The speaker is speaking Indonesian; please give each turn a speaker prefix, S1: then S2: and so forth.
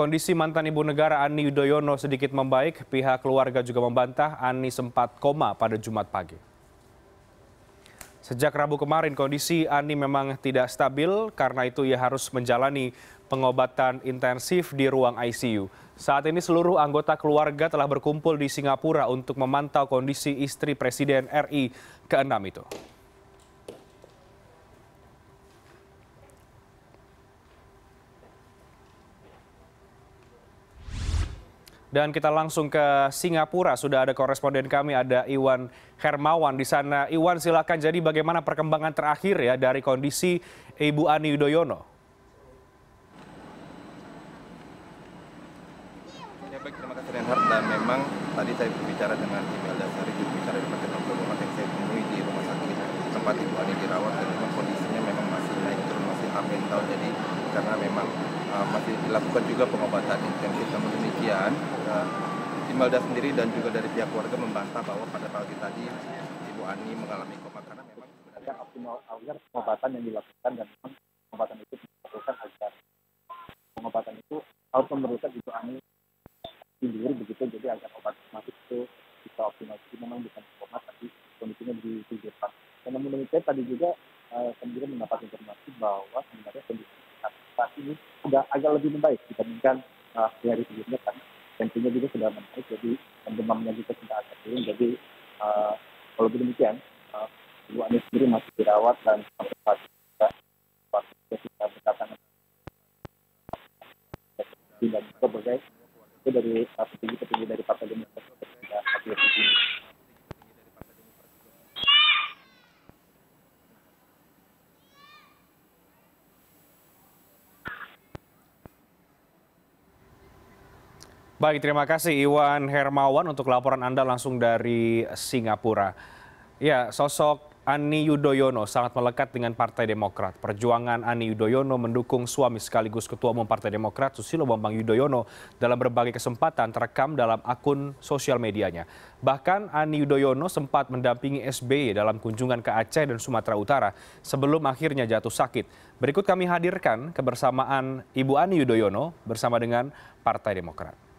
S1: Kondisi mantan ibu negara Ani Yudhoyono sedikit membaik. Pihak keluarga juga membantah Ani sempat koma pada Jumat pagi. Sejak Rabu kemarin kondisi Ani memang tidak stabil karena itu ia harus menjalani pengobatan intensif di ruang ICU. Saat ini seluruh anggota keluarga telah berkumpul di Singapura untuk memantau kondisi istri Presiden RI ke-6 itu. Dan kita langsung ke Singapura. Sudah ada koresponden kami, ada Iwan Hermawan di sana. Iwan, silakan. Jadi bagaimana perkembangan terakhir ya dari kondisi Ibu Ani Yudhoyono?
S2: Ya baik, terima kasih Renhard. Dan memang tadi saya berbicara dengan Imelda Sari, berbicara dengan Pak Rumah yang saya temui di rumah sakit tempat Ibu Ani dirawat dan memang kondisinya memang masih naik turun, masih up down. Jadi karena memang uh, masih dilakukan juga pengobatan intensif. Namun demikian, uh, Imelda sendiri dan juga dari pihak keluarga membantah bahwa pada pagi tadi Ibu Ani mengalami koma karena memang
S3: agar optimal agar pengobatan yang dilakukan dan memang pengobatan itu dilakukan agar pengobatan itu harus memerlukan Ibu Ani tidur begitu jadi agar obat masuk itu bisa optimal jadi memang bukan koma tapi kondisinya ditidurkan dan namun demikian tadi juga uh, kami juga mendapat informasi bahwa sebenarnya kondisi saat ini sudah agak lebih membaik dibandingkan uh, hari sebelumnya kan. Tensinya juga sudah membaik jadi demamnya juga sudah agak turun. Jadi uh, kalau demikian uh, Ibu Ani sendiri masih dirawat dan sampai saat juga waktu sudah berdatangan. Dan juga berbagai itu dari uh, petinggi-petinggi dari Partai Demokrat sudah hadir di sini.
S1: Baik, terima kasih Iwan Hermawan untuk laporan Anda langsung dari Singapura. Ya, sosok Ani Yudhoyono sangat melekat dengan Partai Demokrat. Perjuangan Ani Yudhoyono mendukung suami sekaligus Ketua Umum Partai Demokrat Susilo Bambang Yudhoyono dalam berbagai kesempatan terekam dalam akun sosial medianya. Bahkan Ani Yudhoyono sempat mendampingi SBY dalam kunjungan ke Aceh dan Sumatera Utara sebelum akhirnya jatuh sakit. Berikut kami hadirkan kebersamaan Ibu Ani Yudhoyono bersama dengan Partai Demokrat.